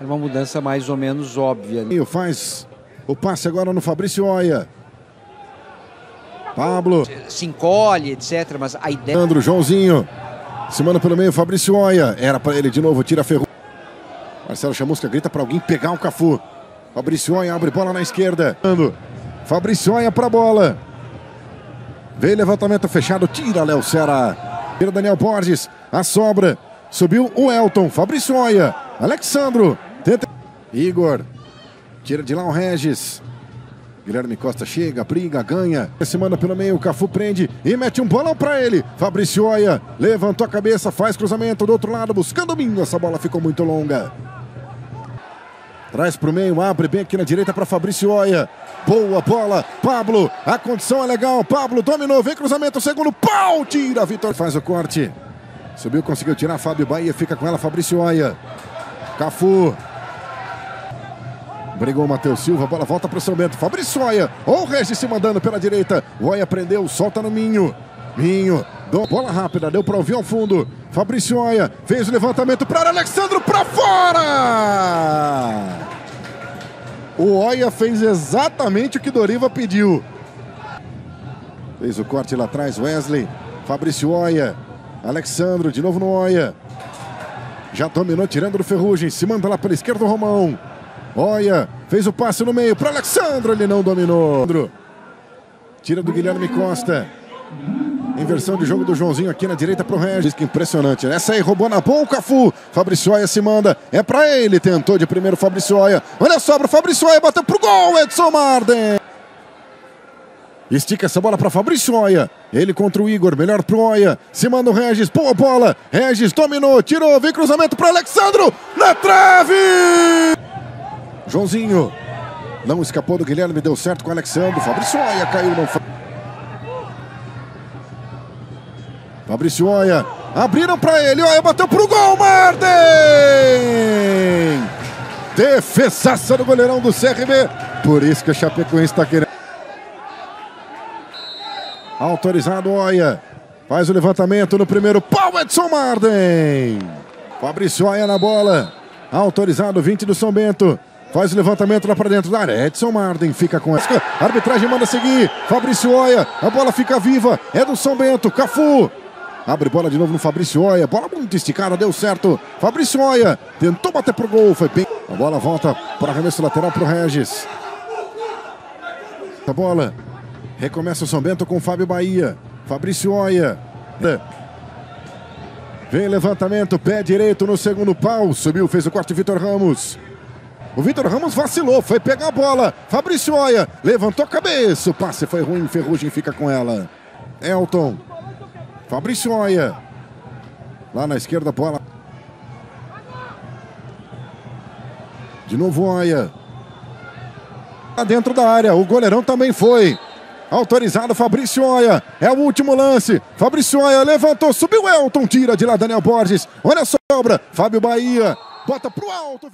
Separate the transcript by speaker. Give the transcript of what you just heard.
Speaker 1: É uma mudança mais ou menos óbvia.
Speaker 2: E faz o passe agora no Fabrício Oia. Pablo.
Speaker 1: Se encolhe, etc. Mas a ideia.
Speaker 2: Sandro, Joãozinho. Se manda pelo meio, Fabrício Oia. Era para ele de novo, tira ferro. Marcelo Chamusca grita para alguém pegar o Cafu. Fabrício Oia abre bola na esquerda. Fabrício Oia para a bola. Veio levantamento fechado, tira Léo Serra. Tira Daniel Borges. A sobra. Subiu o Elton. Fabrício Oia. Alexandro. Tenta. Igor. Tira de lá o Regis. Guilherme Costa chega, briga, ganha. Se manda pelo meio, Cafu prende e mete um bolão para ele. Fabrício Oia levantou a cabeça, faz cruzamento do outro lado, buscando o Minho. Essa bola ficou muito longa. Traz para o meio, abre bem aqui na direita para Fabrício Oia. Boa bola, Pablo. A condição é legal. Pablo dominou, vem cruzamento, segundo pau, tira. Vitor faz o corte. Subiu, conseguiu tirar. Fábio Bahia fica com ela, Fabrício Oia. Cafu. Brigou o Matheus Silva, bola volta para o São Bento. Fabrício Oia, ou o Regis se mandando pela direita. Oia prendeu, solta no Minho. Minho, deu bola rápida, deu para ouvir ao fundo. Fabrício Oia fez o levantamento para Alexandro para fora! O Oia fez exatamente o que Doriva pediu. Fez o corte lá atrás, Wesley. Fabrício Oia. Alexandro, de novo no Oia. Já dominou, tirando do Ferrugem. Se manda lá pela esquerda o Romão. Oia, fez o passe no meio para Alexandro, ele não dominou. Tira do Guilherme Costa. Inversão de jogo do Joãozinho aqui na direita para o Regis. Que impressionante. Essa aí roubou na boa o Cafu. Fabrício Oia se manda. É para ele. Tentou de primeiro Fabrício Oia. Olha a sobra. Fabrício Oia bateu pro gol. Edson Marden. Estica essa bola para Fabrício Oia. Ele contra o Igor. Melhor pro Oia. Se manda o Regis. Boa bola. Regis dominou. Tirou. Vem cruzamento para Alexandro. Na trave. Joãozinho. Não escapou do Guilherme, deu certo com o Alexandre. Fabrício Oia caiu, não. Fabrício Oia. Abriram para ele. Oia bateu pro gol. Marden! Defesaça do goleirão do CRB. Por isso que o Chapecoense está querendo. Autorizado Oia. Faz o levantamento no primeiro pau. Edson Marden. Fabrício Oia na bola. Autorizado 20 do São Bento. Faz o levantamento lá para dentro da área. Edson Marden fica com essa. Arbitragem manda seguir. Fabrício Oia. A bola fica viva. É do São Bento. Cafu. Abre bola de novo no Fabrício Oia. Bola muito esticada. Deu certo. Fabrício Oia. Tentou bater pro gol. Foi bem. A bola volta para arremesso lateral para o Regis. A bola. Recomeça o São Bento com Fábio Bahia. Fabrício Oia. Vem levantamento. Pé direito no segundo pau. Subiu. Fez o corte Vitor Ramos. O Vitor Ramos vacilou, foi pegar a bola. Fabrício Oia levantou a cabeça. O passe foi ruim, Ferrugem fica com ela. Elton. Fabrício Oia. Lá na esquerda, bola. De novo Oia. Lá dentro da área, o goleirão também foi. Autorizado Fabrício Oia. É o último lance. Fabrício Oia levantou, subiu Elton, tira de lá Daniel Borges. Olha a sobra. Fábio Bahia. Bota pro alto.